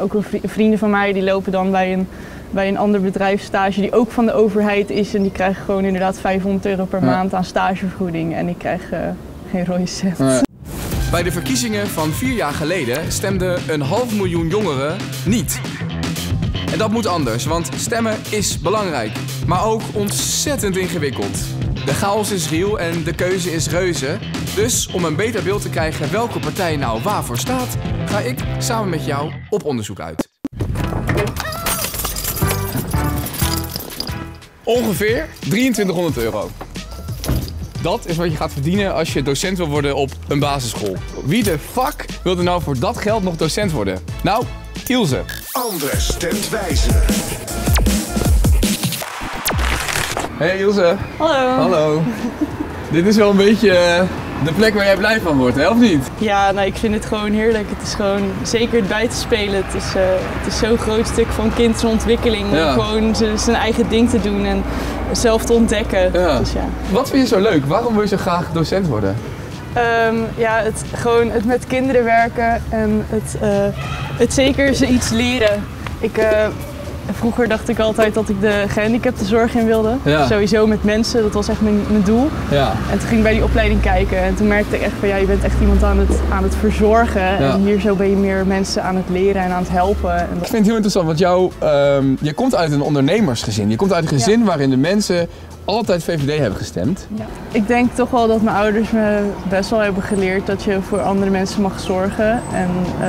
Ook een vri- vrienden van mij die lopen dan bij een, bij een ander bedrijf stage die ook van de overheid is. En die krijgen gewoon inderdaad 500 euro per Ja. maand aan stagevergoeding. En ik krijg eh, geen rode cent. Bij de verkiezingen van vier jaar geleden stemden een half miljoen jongeren niet. En dat moet anders, want stemmen is belangrijk, maar ook ontzettend ingewikkeld. De chaos is reëel en de keuze is reuze. Dus om een beter beeld te krijgen welke partij nou waarvoor staat, ga ik samen met jou op onderzoek uit. Ongeveer 2300 euro. Dat is wat je gaat verdienen als je docent wil worden op een basisschool. Wie de fuck wil er nou voor dat geld nog docent worden? Nou, Ilse. Andres stemt wijzer. Hey Ilse. Hallo. Hallo. Dit is wel een beetje eh, de plek waar jij blij van wordt, hè? Of niet? Ja, nou, ik vind het gewoon heerlijk. Het is gewoon, zeker het buitenspelen, het is, eh, het is zo'n groot stuk van kindsontwikkeling. Om gewoon zijn eigen ding te doen en zelf te ontdekken. Ja. Dus ja. Wat vind je zo leuk? Waarom wil je zo graag docent worden? Ehm, ja, het, gewoon het met kinderen werken en het, eh, het zeker ze iets leren. Ik, vroeger dacht ik altijd dat ik de gehandicaptenzorg in wilde. Ja. Sowieso met mensen, dat was echt mijn, mijn doel. Ja. En toen ging ik bij die opleiding kijken en toen merkte ik echt van ja, je bent echt iemand aan het, aan het verzorgen. En hier zo ben je meer mensen aan het leren en aan het helpen. En Ik dat, vind het heel interessant, want jou, ehm, je komt uit een ondernemersgezin. Je komt uit een gezin waarin de mensen altijd VVD hebben gestemd. ja. Ik denk toch wel dat mijn ouders me best wel hebben geleerd dat je voor andere mensen mag zorgen. En eh,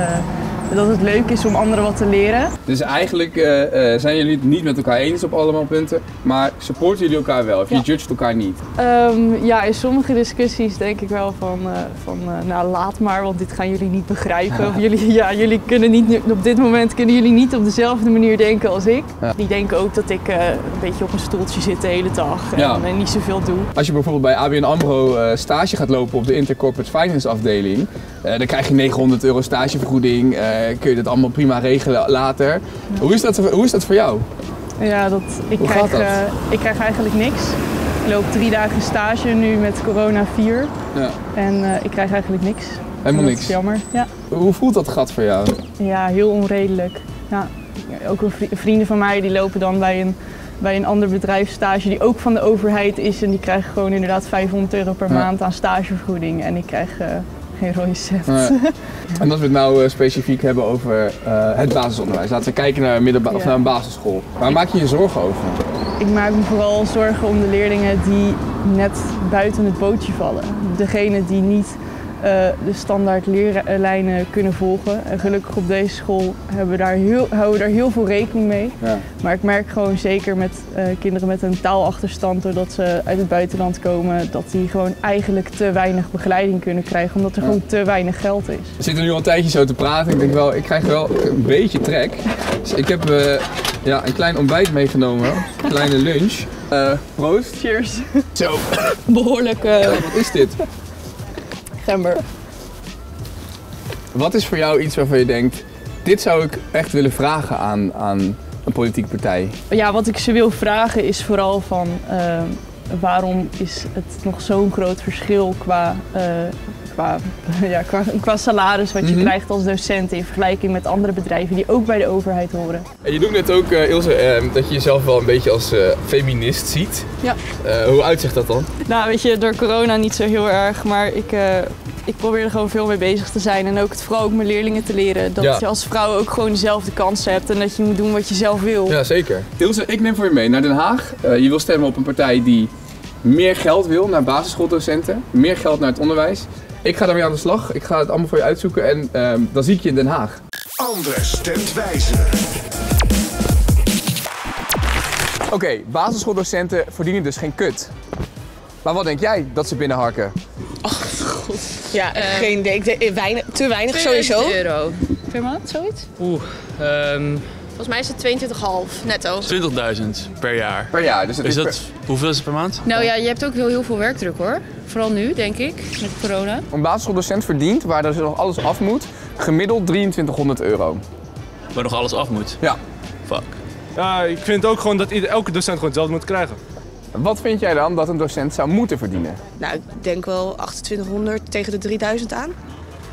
dat het leuk is om anderen wat te leren. Dus eigenlijk eh, eh, zijn jullie het niet met elkaar eens op allemaal punten, maar supporten jullie elkaar wel? Of je judgt elkaar niet? Ehm, ja, in sommige discussies denk ik wel van, eh, van nou laat maar, want dit gaan jullie niet begrijpen. Of jullie, ja, jullie kunnen niet, op dit moment kunnen jullie niet op dezelfde manier denken als ik. Ja. Die denken ook dat ik een beetje op een stoeltje zit de hele dag en niet zoveel doe. Als je bijvoorbeeld bij ABN AMRO stage gaat lopen op de Intercorporate Finance afdeling, dan krijg je 900 euro stagevergoeding, kun je dat allemaal prima regelen later. Hoe, is dat, hoe is dat voor jou? Ja, dat, ik, Hoe krijg, dat? eh, ik krijg eigenlijk niks. Ik loop drie dagen stage nu met corona 4 Ja. en eh, ik krijg eigenlijk niks. Helemaal niks. jammer. Ja. Hoe voelt dat gat voor jou? Ja, heel onredelijk. Ja. Ook een vri- vrienden van mij die lopen dan bij een, bij een ander bedrijf stage die ook van de overheid is. En die krijgen gewoon inderdaad 500 euro per Ja. maand aan stagevergoeding. En ik krijg eh, En als we het nou eh, specifiek hebben over eh, het basisonderwijs. Laten we kijken naar, middelba- of naar een basisschool. Waar maak je je zorgen over? Ik maak me vooral zorgen om de leerlingen die net buiten het bootje vallen. Degene die niet de standaard leerlijnen kunnen volgen. En gelukkig op deze school hebben we daar heel, houden we daar heel veel rekening mee. Ja. Maar ik merk gewoon zeker met eh, kinderen met een taalachterstand, doordat ze uit het buitenland komen, dat die gewoon eigenlijk te weinig begeleiding kunnen krijgen, omdat er Ja. gewoon te weinig geld is. We zitten nu al een tijdje zo te praten. Ik denk wel, ik krijg wel een beetje trek. Dus ik heb eh, ja, een klein ontbijt meegenomen. Een kleine lunch. Eh proost. Cheers. Zo, Behoorlijk eh wat is dit? Wat is voor jou iets waarvan je denkt, dit zou ik echt willen vragen aan, aan een politieke partij? Ja, wat ik ze wil vragen is vooral van eh, waarom is het nog zo'n groot verschil qua, eh, qua, ja, qua, qua salaris wat je Mhm. krijgt als docent in vergelijking met andere bedrijven die ook bij de overheid horen. En je doet net ook, eh, Ilse, eh, dat je jezelf wel een beetje als eh, feminist ziet. Ja. Eh, hoe uitzicht dat dan? Nou, weet je, door corona niet zo heel erg, maar ik, eh, ik probeer er gewoon veel mee bezig te zijn. En ook het vooral ook mijn leerlingen te leren. Dat Ja. je als vrouw ook gewoon dezelfde kansen hebt en dat je moet doen wat je zelf wil. Ja, zeker. Ilse, ik neem voor je mee naar Den Haag. Eh, je wil stemmen op een partij die meer geld wil naar basisschooldocenten. Meer geld naar het onderwijs. Ik ga daarmee aan de slag. Ik ga het allemaal voor je uitzoeken en ehm, dan zie ik je in Den Haag. Andres stemt wijzer. Oké, basisschooldocenten verdienen dus geen kut. Maar wat denk jij dat ze binnenharken? Ja, geen idee. Ik denk, eh, weinig, te weinig sowieso. euro. Per maand, zoiets? Oeh, ehm Volgens mij is het 22,5 netto. 20.000 per jaar. Per jaar. Dus het Is is dat, hoeveel is het per maand? Nou ja, je hebt ook wel heel veel werkdruk hoor. Vooral nu, denk ik, met corona. per- een basisschooldocent verdient, waar dus nog alles af moet, gemiddeld 2300 euro. Waar nog alles af moet. Ja. Fuck. Ja, ik vind ook gewoon dat ieder, elke docent gewoon hetzelfde moet krijgen. Wat vind jij dan dat een docent zou moeten verdienen? Nou, ik denk wel 2800 tegen de 3000 aan.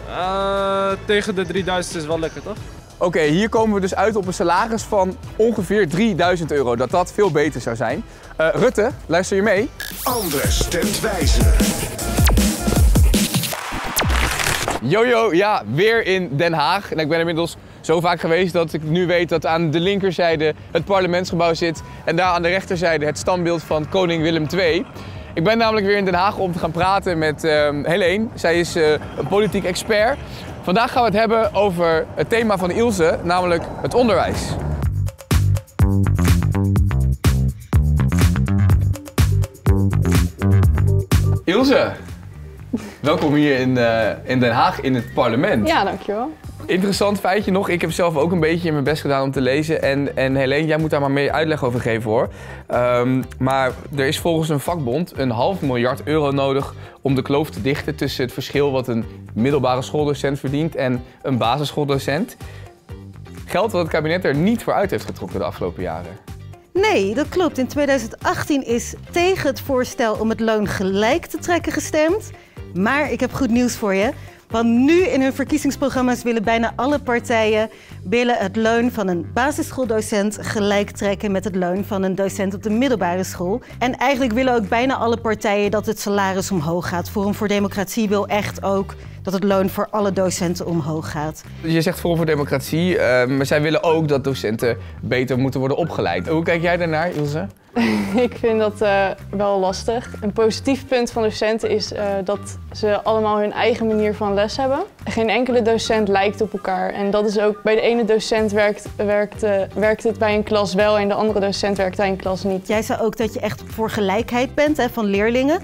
Eh, tegen de 3000 is wel lekker, toch? Oké, hier komen we dus uit op een salaris van ongeveer 3000 euro. Dat dat veel beter zou zijn. Eh, Rutte, luister je mee? Andres stemt wijzer. Jojo, ja, weer in Den Haag. En ik ben inmiddels zo vaak geweest dat ik nu weet dat aan de linkerzijde het parlementsgebouw zit. En daar aan de rechterzijde het standbeeld van koning Willem II. Ik ben namelijk weer in Den Haag om te gaan praten met uh, Helene. Zij is uh, een politiek expert. Vandaag gaan we het hebben over het thema van Ilse, namelijk het onderwijs. Ilse, welkom hier in, uh, in Den Haag in het parlement. Ja, dankjewel. Interessant feitje nog. Ik heb zelf ook een beetje mijn best gedaan om te lezen. En, en Helene, jij moet daar maar meer uitleg over geven hoor. Um, maar er is volgens een vakbond een half miljard euro nodig om de kloof te dichten tussen het verschil wat een middelbare schooldocent verdient en een basisschooldocent. Geld wat het kabinet er niet voor uit heeft getrokken de afgelopen jaren. Nee, dat klopt. In 2018 is tegen het voorstel om het loon gelijk te trekken gestemd. Maar ik heb goed nieuws voor je. Want nu in hun verkiezingsprogramma's willen bijna alle partijen willen het loon van een basisschooldocent gelijk trekken met het loon van een docent op de middelbare school. En eigenlijk willen ook bijna alle partijen dat het salaris omhoog gaat. Forum voor Democratie wil echt ook dat het loon voor alle docenten omhoog gaat. Je zegt Forum voor Democratie, uh, maar zij willen ook dat docenten beter moeten worden opgeleid. Hoe kijk jij daarnaar, Ilse? ik vind dat uh, wel lastig. Een positief punt van docenten is uh, dat ze allemaal hun eigen manier van les hebben. Geen enkele docent lijkt op elkaar. En dat is ook bij de ene docent werkt, werkt, uh, werkt het bij een klas wel en de andere docent werkt bij een klas niet. Jij zei ook dat je echt voor gelijkheid bent hè, van leerlingen.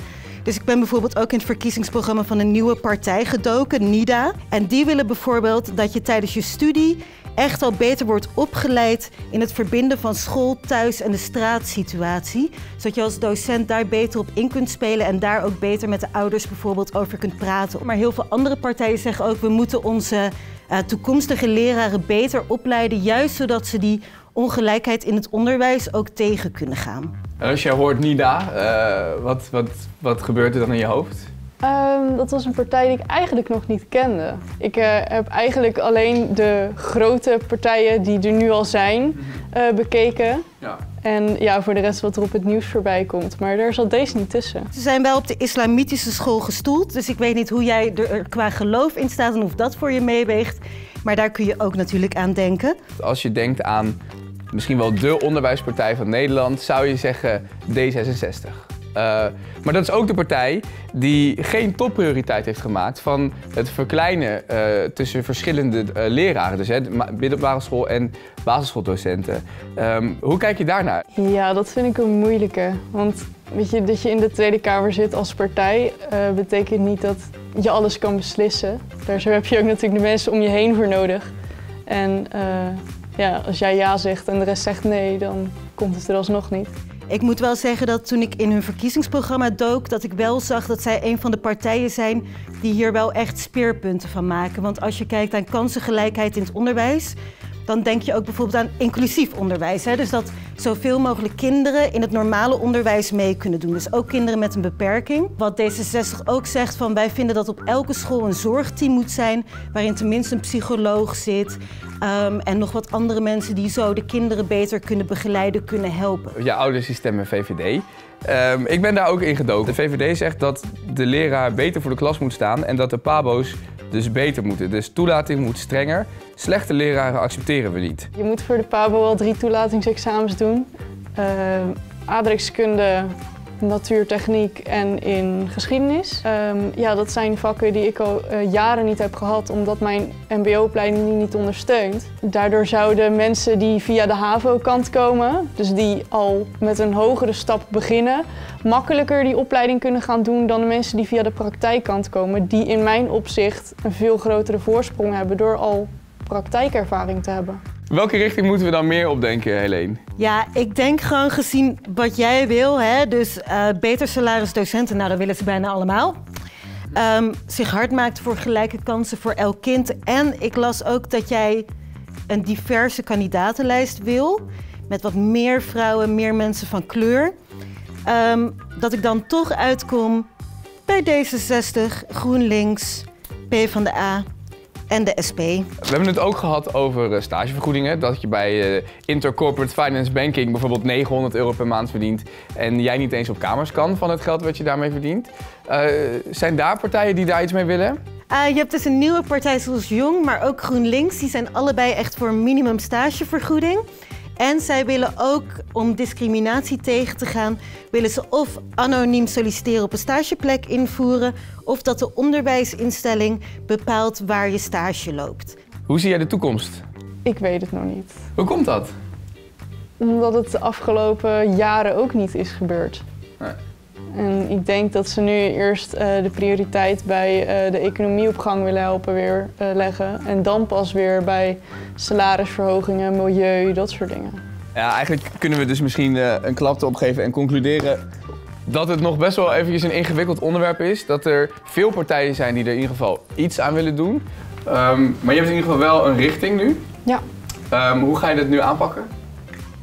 Dus ik ben bijvoorbeeld ook in het verkiezingsprogramma van een nieuwe partij gedoken, NIDA. En die willen bijvoorbeeld dat je tijdens je studie echt al beter wordt opgeleid in het verbinden van school, thuis en de straatsituatie. Zodat je als docent daar beter op in kunt spelen en daar ook beter met de ouders bijvoorbeeld over kunt praten. Maar heel veel andere partijen zeggen ook, we moeten onze uh, toekomstige leraren beter opleiden, juist zodat ze die ongelijkheid in het onderwijs ook tegen kunnen gaan. Als jij hoort NIDA, uh, wat, wat, wat gebeurt er dan in je hoofd? Um, dat was een partij die ik eigenlijk nog niet kende. Ik uh, heb eigenlijk alleen de grote partijen die er nu al zijn uh, bekeken. Ja. En ja, voor de rest wat er op het nieuws voorbij komt. Maar daar zat deze niet tussen. Ze zijn wel op de islamitische school gestoeld. Dus ik weet niet hoe jij er qua geloof in staat en of dat voor je meeweegt. Maar daar kun je ook natuurlijk aan denken. Als je denkt aan misschien wel de onderwijspartij van Nederland, zou je zeggen D66. Uh, maar dat is ook de partij die geen topprioriteit heeft gemaakt van het verkleinen uh, tussen verschillende uh, leraren. Dus hè, middelbare school en basisschooldocenten. Um, hoe kijk je daarnaar? Ja, dat vind ik een moeilijke. Want weet je, dat je in de Tweede Kamer zit als partij betekent niet dat je alles kan beslissen. Daar heb je ook natuurlijk de mensen om je heen voor nodig. En ja, als jij ja zegt en de rest zegt nee, dan komt het er alsnog niet. Ik moet wel zeggen dat toen ik in hun verkiezingsprogramma dook, dat ik wel zag dat zij een van de partijen zijn die hier wel echt speerpunten van maken. Want als je kijkt aan kansengelijkheid in het onderwijs, dan denk je ook bijvoorbeeld aan inclusief onderwijs. Hè? Dus dat zoveel mogelijk kinderen in het normale onderwijs mee kunnen doen. Dus ook kinderen met een beperking. Wat D66 ook zegt van wij vinden dat op elke school een zorgteam moet zijn... waarin tenminste een psycholoog zit um, en nog wat andere mensen die zo de kinderen beter kunnen begeleiden, kunnen helpen. Je ouders die stemmen VVD. Um, ik ben daar ook in gedoken. De VVD zegt dat de leraar beter voor de klas moet staan en dat de pabo's dus beter moeten. Dus toelating moet strenger. Slechte leraren accepteren we niet. Je moet voor de PABO wel drie toelatingsexamens doen. Uh, aardrijkskunde, natuurtechniek en in geschiedenis. Um, ja, dat zijn vakken die ik al uh, jaren niet heb gehad, omdat mijn mbo-opleiding die niet ondersteunt. Daardoor zouden mensen die via de HAVO-kant komen, dus die al met een hogere stap beginnen, makkelijker die opleiding kunnen gaan doen dan de mensen die via de praktijkkant komen, die in mijn opzicht een veel grotere voorsprong hebben door al praktijkervaring te hebben. Welke richting moeten we dan meer op denken, Helene? Ja, ik denk gewoon gezien wat jij wil, hè, dus uh, beter salaris docenten, nou dat willen ze bijna allemaal. Um, zich hard maakt voor gelijke kansen voor elk kind. En ik las ook dat jij een diverse kandidatenlijst wil, met wat meer vrouwen, meer mensen van kleur. Um, dat ik dan toch uitkom bij D66, GroenLinks, PvdA en de SP. We hebben het ook gehad over eh, stagevergoedingen. Dat je bij eh, Intercorporate Finance Banking bijvoorbeeld 900 euro per maand verdient. En jij niet eens op kamers kan van het geld wat je daarmee verdient. Eh, zijn daar partijen die daar iets mee willen? Uh, je hebt dus een nieuwe partij zoals Jong, maar ook GroenLinks. Die zijn allebei echt voor minimum stagevergoeding. En zij willen ook, om discriminatie tegen te gaan, willen ze of anoniem solliciteren op een stageplek invoeren, of dat de onderwijsinstelling bepaalt waar je stage loopt. Hoe zie jij de toekomst? Ik weet het nog niet. Hoe komt dat? Omdat het de afgelopen jaren ook niet is gebeurd. Nee. En ik denk dat ze nu eerst uh, de prioriteit bij uh, de economie op gang willen helpen weer uh, leggen. En dan pas weer bij salarisverhogingen, milieu, dat soort dingen. Ja, eigenlijk kunnen we dus misschien een klap erop geven en concluderen dat het nog best wel eventjes een ingewikkeld onderwerp is. Dat er veel partijen zijn die er in ieder geval iets aan willen doen. Um, maar je hebt in ieder geval wel een richting nu. Ja. Um, hoe ga je dat nu aanpakken?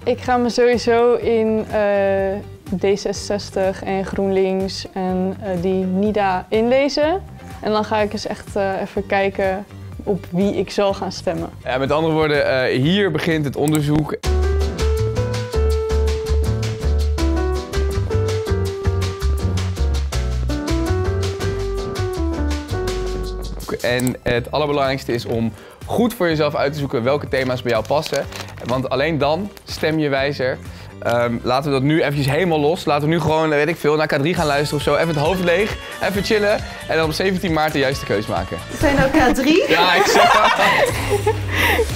Ik ga me sowieso in D66 en GroenLinks en uh, die NIDA inlezen. En dan ga ik eens echt uh, even kijken op wie ik zal gaan stemmen. Ja, met andere woorden, uh, hier begint het onderzoek. En het allerbelangrijkste is om goed voor jezelf uit te zoeken welke thema's bij jou passen. Want alleen dan stem je wijzer. Um, laten we dat nu eventjes helemaal los. Laten we nu gewoon, weet ik veel, naar K3 gaan luisteren of zo. Even het hoofd leeg, even chillen. En dan op 17 maart de juiste keus maken. Zijn nou K3? ja, ik zeg